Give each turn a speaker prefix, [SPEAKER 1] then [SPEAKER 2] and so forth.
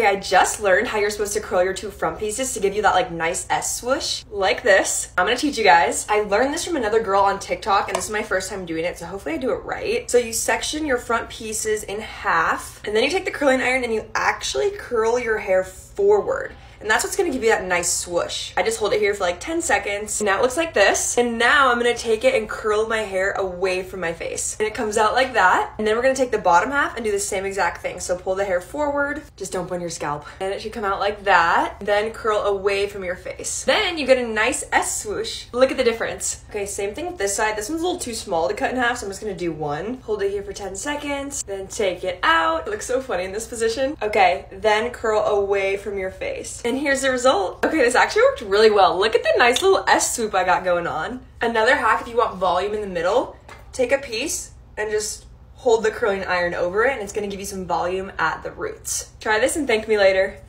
[SPEAKER 1] Okay, I just learned how you're supposed to curl your two front pieces to give you that like nice S swoosh, like this. I'm gonna teach you guys. I learned this from another girl on TikTok and this is my first time doing it, so hopefully I do it right. So you section your front pieces in half, and then you take the curling iron and you actually curl your hair forward. And that's what's gonna give you that nice swoosh. I just hold it here for like 10 seconds. Now it looks like this. And now I'm gonna take it and curl my hair away from my face. And it comes out like that. And then we're gonna take the bottom half and do the same exact thing. So pull the hair forward, just don't burn your scalp. And it should come out like that. Then curl away from your face. Then you get a nice S swoosh. Look at the difference. Okay, same thing with this side. This one's a little too small to cut in half, so I'm just gonna do one. Hold it here for 10 seconds, then take it out. It looks so funny in this position. Okay, then curl away from your face. Here's the result. Okay, this actually worked really well. Look at the nice little S swoop I got going on. Another hack if you want volume in the middle, take a piece and just hold the curling iron over it and it's gonna give you some volume at the roots. Try this and thank me later.